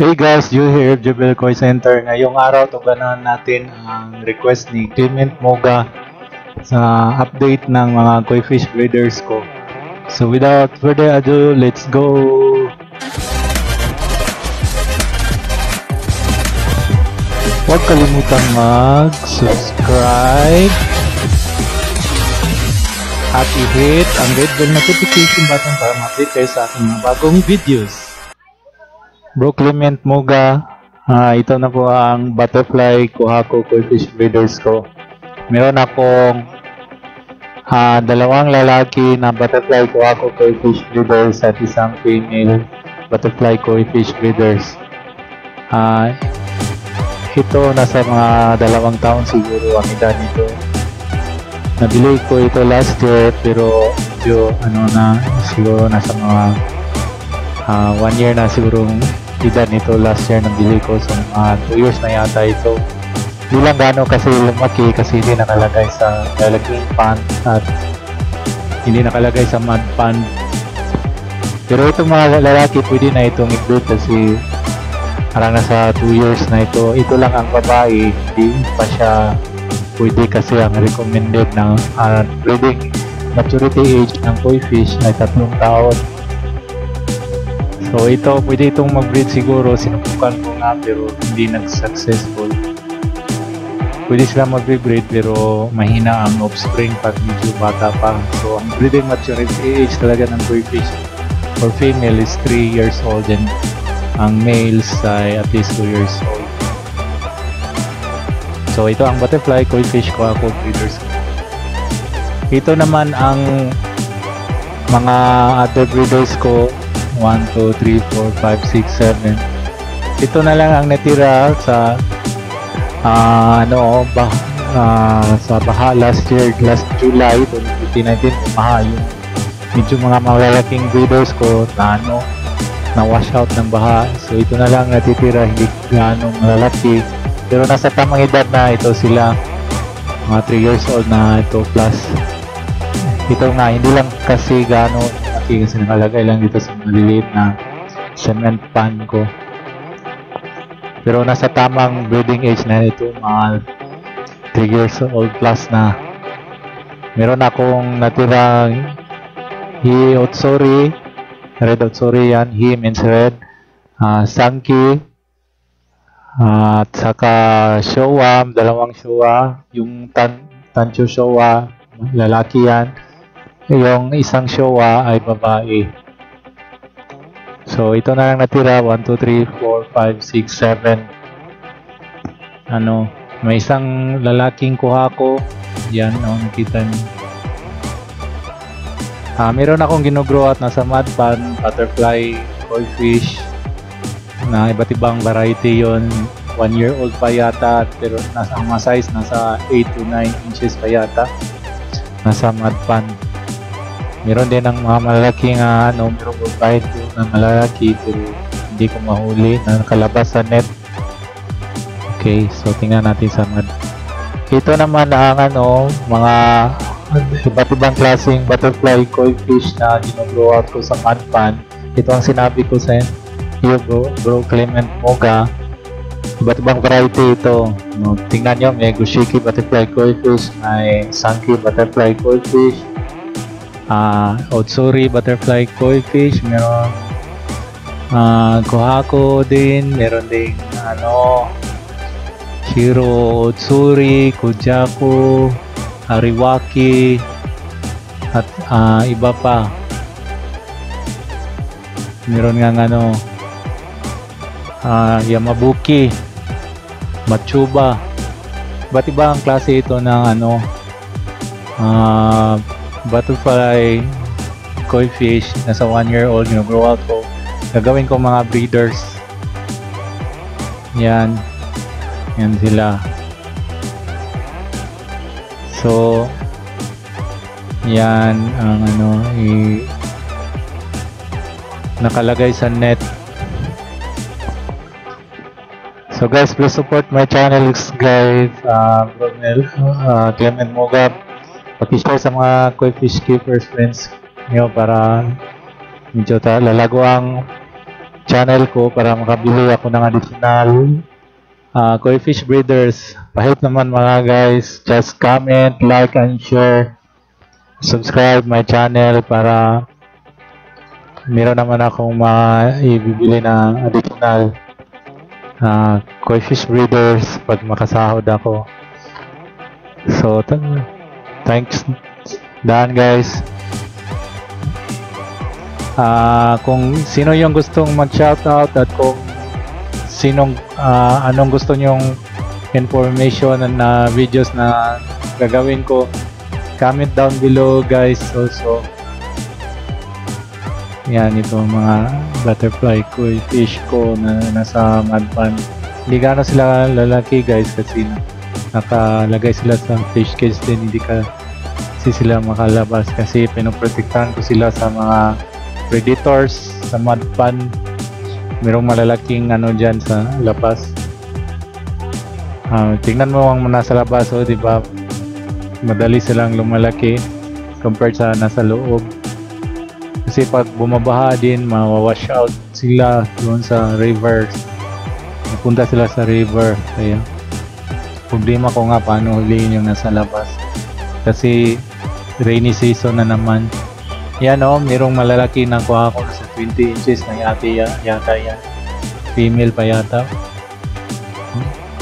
Hey guys, you here, Jubel Koi Center. Ngayong araw, tuganan natin ang request ni Clement Moga sa update ng mga koi fish breeders ko. So without further ado, let's go! Huwag kalimutang mag-subscribe at i-hit ang red bell notification button para ma-update kayo sa aking mga bagong videos. Bro Clement Moga, ah, ito na po ang butterfly kuhako koi fish breeders ko. Meron akong ah, dalawang lalaki na butterfly kuhako koi fish breeders at isang female butterfly koi fish breeders. Ah, ito nasa mga dalawang taon siguro ang edad nito. Nabili ko ito last year pero medyo ano na siguro nasa mga ah, one year na siguro edad nito last year nabili ko so mga 2 years na yata ito. Hindi lang gaano kasi lumaki kasi hindi nakalagay sa lalaging pan at hindi nakalagay sa mud pan. Pero itong mga lalaki pwede na itong i-breed kasi parang nasa 2 years na ito. Ito lang ang babae, hindi pa siya pwede kasi ang recommended ng uh, breeding maturity age ng koi fish ay tatlong taon. So ito, pwede itong mag-breed siguro, sinubukan ko nga pero hindi nag-successful. Pwede sila mag-breed pero mahina ang offspring pag medyo bata pa. So ang breeding maturity age talaga ng koi fish for female is 3 years old and ang males ay at least 2 years old. So ito ang butterfly koi fish ko ako breeders. Ito naman ang mga other breeders ko 1, 2, 3, 4, 5, 6, 7 ito na lang ang natira sa ah, ano bah, ah, sa baha last year last July 2019 baha yung medyo mga malalaking breeders ko na ano na wash out ng baha. So ito na lang natitira hindi gaano malalaki. Pero nasa tamang edad na ito sila. Mga 3 years old na ito plus ito nga hindi lang kasi gaano laki kasi nakalagay lang dito sa maliliit na cement pan ko. Pero nasa tamang breeding age na ito mga 3 years old plus na. Meron akong natirang hi otsori red otsori yan hi means red uh, sanki uh, at saka showa dalawang showa yung tan tancho showa lalaki yan yung isang showa ay babae. So ito na lang natira. 1, 2, 3, 4, 5, 6, 7 ano may isang lalaking kuha ko yan oh, nakita niyo. Ah, meron akong ginugrow at nasa mud pan, butterfly, koi fish, na iba't ibang variety yon one year old pa yata pero nasa mga size nasa 8 to 9 inches pa yata. Nasa mud pan meron din ang mga malalaking uh, ano meron ko kahit na malalaki pero hindi ko mahuli na nakalabas sa net. Okay so tingnan natin sa mud ito naman ang ano mga iba't ibang klaseng butterfly koi fish na ginugrow out ko sa mud pan ito ang sinabi ko sa iyo bro, bro Clement Moga. Iba't ibang variety ito. No, tingnan nyo may Gushiki butterfly koi fish may Sanki butterfly koi fish uh, Otsuri butterfly koi fish meron uh, Kohako din meron din ano Hiro Otsuri Kujaku Hariwaki at uh, iba pa. Meron nga ano uh, Yamabuki Machuba. Ba't iba ang klase ito ng ano uh, butterfly koi fish nasa 1 year old you grow out ko gagawin ko mga breeders yan yan sila so yan ang ano i nakalagay sa net So guys, please support my channel guys. Uh, Brunel, uh, Clement Mogab. Pag-share sa mga koi fish keepers friends nyo para medyo ta lalago ang channel ko para makabili ako ng additional uh, koi fish breeders. Pahit naman mga guys, just comment, like, and share. Subscribe my channel para meron naman akong maibibili na additional uh, koi fish breeders pag makasahod ako. So, th- thanks Dan guys. Ah, kung sino yung gustong mag-shoutout at kung sinong ah, anong gusto nyong information na videos na gagawin ko, comment down below guys also. Yan, ito mga butterfly ko, fish ko na nasa mud pan. Hindi gano'n sila lalaki guys kasi nakalagay sila sa fish cage din, hindi ka kasi sila makalabas kasi pinoprotektahan ko sila sa mga predators sa mud pan merong malalaking ano dyan sa labas. Ah, tingnan mo ang nasa labas oh, di ba? Madali silang lumalaki compared sa nasa loob. Kasi pag bumabaha din mawawash out sila doon sa river. Napunta sila sa river kaya problema ko nga paano huliin yung nasa labas. Kasi rainy season na naman. Yan o, merong malalaki na kuha ko sa 20 inches yati ya, yata yan. Female pa yata.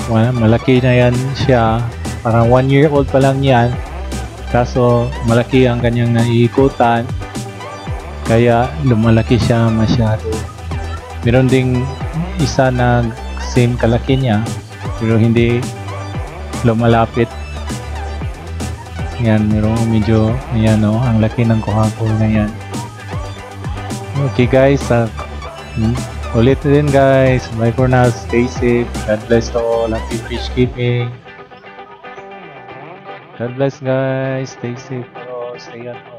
Well, malaki na yan siya. Parang 1 year old pa lang yan. Kaso malaki ang kanyang naiikutan. Kaya lumalaki siya masyado. Meron ding isa na same kalaki niya. Pero hindi lumalapit yan, merong medyo, ayan o, ang laki ng kuhako na yan. Okay guys, uh, ulit din guys. Bye for now. Stay safe. God bless to all. Happy fish keeping. God bless guys. Stay safe. Oh, stay at home.